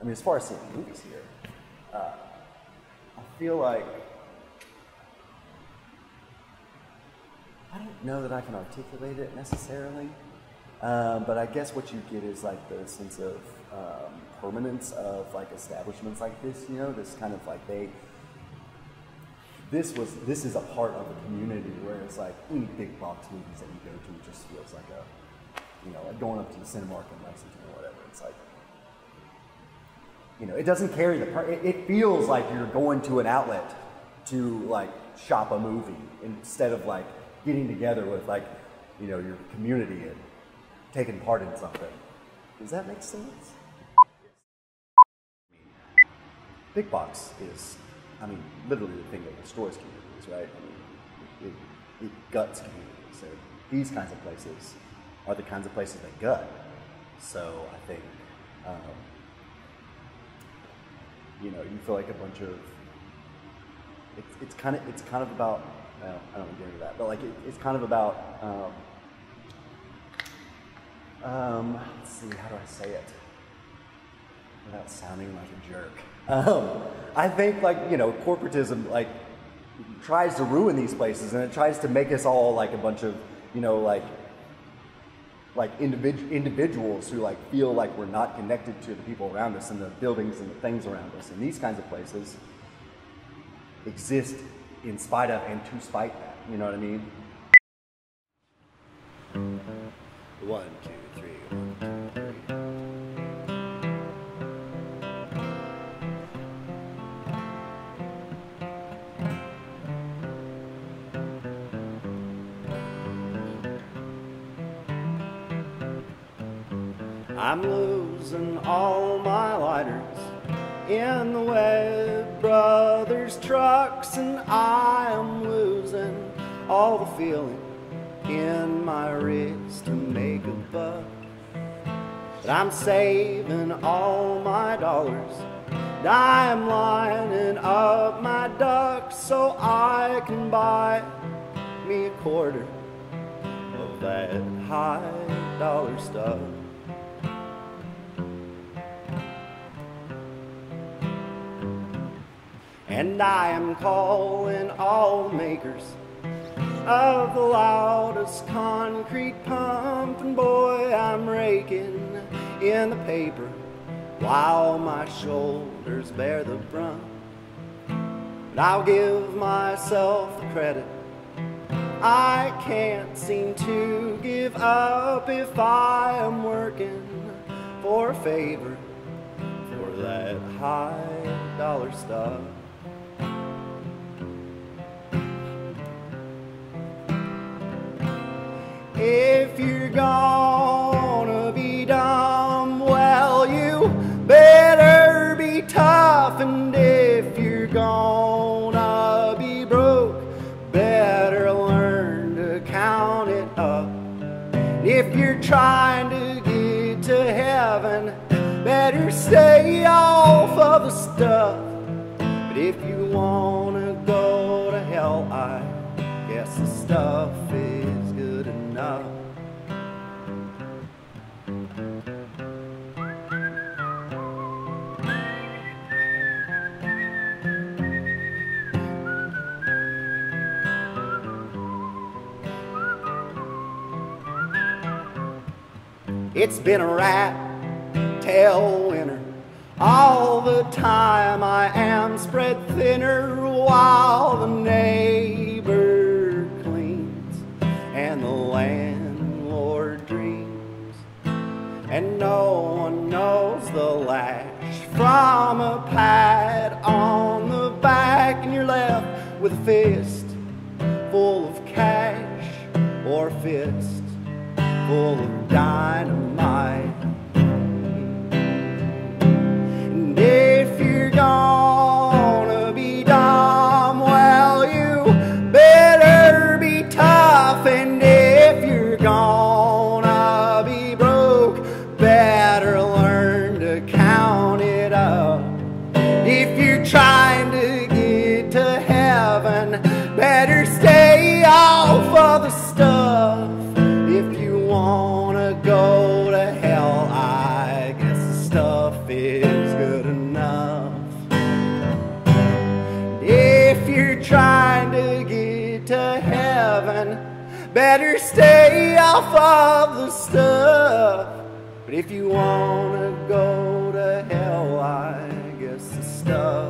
I mean, as far as seeing movies here, uh, I feel like I don't know that I can articulate it necessarily, um, but I guess what you get is like the sense of um, permanence of like establishments like this. You know, this kind of like they. This was this is a part of a community, where it's like any big box movies that you go to just feels like a, you know, like going up to the Cinemark in Lexington or whatever. It's like you know, it doesn't carry the. Per- it, it feels like you're going to an outlet to like shop a movie instead of like getting together with like, you know, your community and taking part in something. Does that make sense? Big box is, I mean, literally the thing that destroys communities, right? I mean, it, it guts communities. So these kinds of places are the kinds of places that gut. So I think. Um, you know, you feel like a bunch of. It's, it's kind of it's kind of about. Well, I don't want to get into that, but like it, it's kind of about. Um, um, let's see, how do I say it without sounding like a jerk? Um, I think like you know, corporatism like tries to ruin these places, and it tries to make us all like a bunch of you know like like individ- individuals who like feel like we're not connected to the people around us and the buildings and the things around us. And these kinds of places exist in spite of and to spite that. You know what i mean? One two I'm losing all my lighters in the Webb Brothers trucks, and I am losing all the feeling in my wrist to make a buck. But I'm saving all my dollars. and I'm lining up my ducks so I can buy me a quarter of that high dollar stuff. And I am calling all makers of the loudest concrete pump. And boy, I'm raking in the paper while my shoulders bear the brunt. But I'll give myself the credit. I can't seem to give up if I am working for a favor for that high dollar stuff. You're gonna be dumb, well, you better be tough. And if you're gonna be broke, better learn to count it up. If you're trying to get to heaven, better stay off of the stuff. But if you wanna go to hell, I guess the stuff It's been a rat tail winter. All the time I am spread thinner while the neighbor cleans and the landlord dreams. And no one knows the lash from a pad on the back, and you're left with a fist full of cash or a fist full of dynamite. And if you're gonna be dumb, well, you better be tough. And if you're gonna be broke, better learn to count it up. If you're trying to get to heaven, better stay off of the stuff. is good enough. If you're trying to get to heaven, better stay off of the stuff. But if you want to go to hell, I guess the stuff.